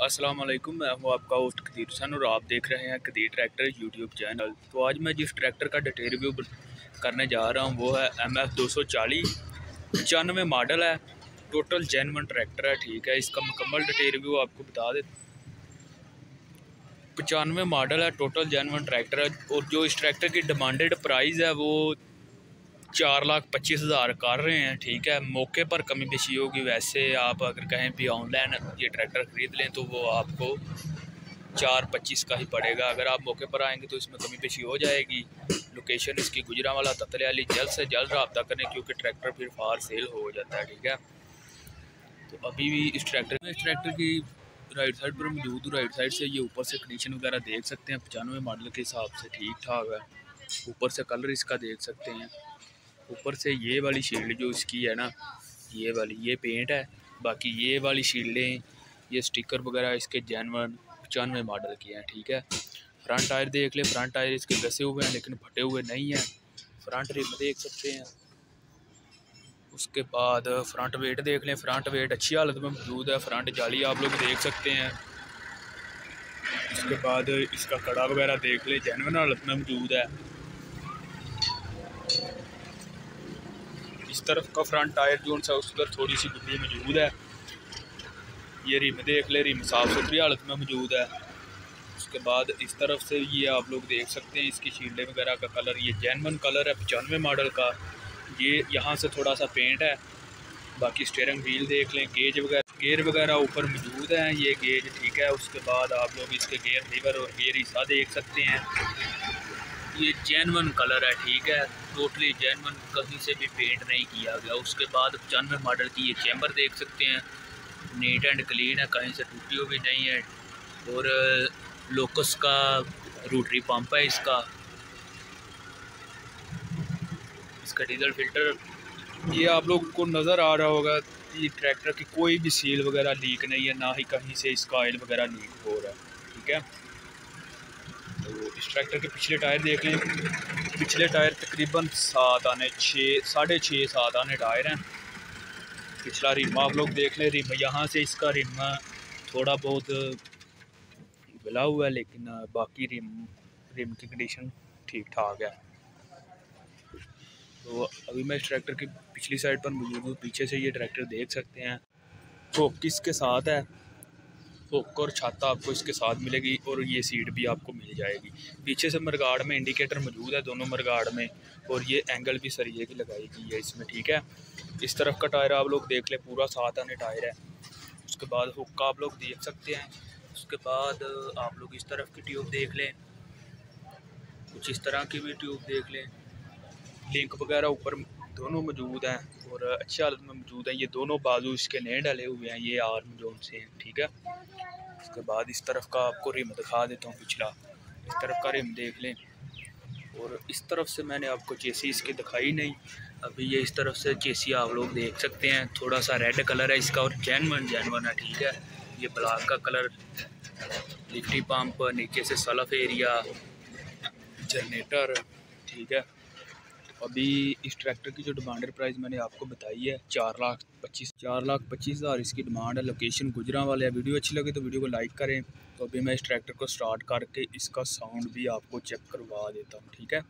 वालेकुम मैं हूँ आपका होस्ट कदीर हुसैन और आप देख रहे हैं कदीर ट्रैक्टर यूट्यूब चैनल तो आज मैं जिस ट्रैक्टर का डिटेल रिव्यू करने जा रहा हूँ, वो है एम एफ़ दो सौ चालीस, पचानवे मॉडल है टोटल जैनवन ट्रैक्टर है, ठीक है। इसका मुकम्मल डिटेल रिव्यू आपको बता दे पचानवे मॉडल है टोटल जैनवन ट्रैक्टर है, और जो इस ट्रैक्टर की डिमांडेड प्राइस है, वो चार लाख पच्चीस हज़ार कर रहे हैं, ठीक है। मौके पर कमी पेशी होगी। वैसे आप अगर कहीं भी ऑनलाइन ये ट्रैक्टर ख़रीद लें तो वो आपको चार पच्चीस का ही पड़ेगा। अगर आप मौके पर आएँगे तो इसमें कमी पेशी हो जाएगी। लोकेशन इसकी गुजरा वाला ततले जल्द से जल्द रबता करें, क्योंकि ट्रैक्टर फिर फार सेल हो जाता है, ठीक है। तो अभी भी इस ट्रैक्टर में, इस ट्रैक्टर की राइट साइड पर मौजूद हूँ राइट साइड से ये ऊपर से कंडीशन वगैरह देख सकते हैं। पचानवे मॉडल के हिसाब से ठीक ठाक है। ऊपर से कलर इसका देख सकते हैं। ऊपर से ये वाली शील्ड जो इसकी है ना, ये वाली, ये पेंट है, बाकी ये वाली शील्डें, ये स्टिकर वगैरह इसके जैनवन पचानवे मॉडल के हैं, ठीक है? फ्रंट टायर देख ले फ्रंट टायर इसके घसे हुए हैं, लेकिन फटे हुए नहीं हैं। फ्रंट रिम देख सकते हैं। उसके बाद फ्रंट वेट देख लें फ्रंट वेट अच्छी हालत में मौजूद है फ्रंट जाली आप लोग देख सकते हैं। उसके बाद इसका कड़ा वगैरह देख लें जैनवन हालत में मौजूद है। इस तरफ़ का फ्रंट टायर जो सा उस पर थोड़ी सी गुड्डी मौजूद है। ये रिम देख ले, रिम साफ़ सुथरी हालत में मौजूद है। उसके बाद इस तरफ़ से ये आप लोग देख सकते हैं, इसकी शील्डे वगैरह का कलर ये जैनवन कलर है, पचानवे मॉडल का। ये यहाँ से थोड़ा सा पेंट है। बाकी स्टेयरिंग व्हील देख लें गेज वगैरह गेयर वगैरह ऊपर मौजूद हैं। ये गेज ठीक है, उसके बाद आप लोग इसके गेयर लीवर और गेयर हिस्सा देख सकते हैं। ये जैनवन कलर है, ठीक है। टोटली जैनवन कहीं से भी पेंट नहीं किया गया। उसके बाद पचानवे मॉडल की ये चैम्बर देख सकते हैं। नीट एंड क्लीन है, कहीं से टूटी हुई नहीं है। और लोकस का रोटरी पंप है इसका। इसका डीजल फ़िल्टर ये आप लोग को नज़र आ रहा होगा ये ट्रैक्टर की कोई भी सील वगैरह लीक नहीं है, ना ही कहीं से इसका ऑयल वगैरह लीक हो रहा है, ठीक है? तो इस ट्रैक्टर के पिछले टायर देख लें। पिछले टायर तकरीबन सात आने छः, साढ़े छः, सात आने टायर हैं। पिछला रिम आप लोग देख लें, रिम यहाँ से इसका रिम थोड़ा बहुत गला हुआ है, लेकिन बाकी रिम रिम की कंडीशन ठीक ठाक है। तो अभी मैं इस ट्रैक्टर की पिछली साइड पर मौजूद हूँ, पीछे से ये ट्रैक्टर देख सकते हैं। तो किसके साथ है? हुक और छाता आपको इसके साथ मिलेगी और ये सीट भी आपको मिल जाएगी। पीछे से मरगाड़ में इंडिकेटर मौजूद है, दोनों मरगाड़ में और ये एंगल भी सरिये की लगाई गई है इसमें, ठीक है? इस तरफ़ का टायर आप लोग देख लें, पूरा सात आने टायर है। उसके बाद हुक आप लोग देख सकते हैं। उसके बाद आप लोग इस तरफ़ की ट्यूब देख लें। कुछ इस तरह की भी ट्यूब देख लें। लिंक वगैरह ऊपर दोनों मौजूद हैं और अच्छी हालत में मौजूद हैं। ये दोनों बाजू इसके नए डाले हुए हैं, ये आर्म जोन से हैं, ठीक है? उसके बाद इस तरफ़ का आपको रिम दिखा देता हूँ पिछला। इस तरफ़ का रिम देख लें। और इस तरफ़ से मैंने आपको चेसी इसकी दिखाई नहीं। अभी ये इस तरफ़ से चेसी आप लोग देख सकते हैं। थोड़ा सा रेड कलर है इसका और जैनवन जैनवन है, ठीक है? ये ब्लाक का कलर लिफ्टी पम्प नीचे से सलफ एरिया जनरेटर ठीक है? अभी इस ट्रैक्टर की जो डिमांडेड प्राइस मैंने आपको बताई है, चार लाख पच्चीस, चार लाख पच्चीस हज़ार इसकी डिमांड है। लोकेशन गुजरा वाले है। वीडियो अच्छी लगे तो वीडियो को लाइक करें। तो अभी मैं इस ट्रैक्टर को स्टार्ट करके इसका साउंड भी आपको चेक करवा देता हूँ, ठीक है?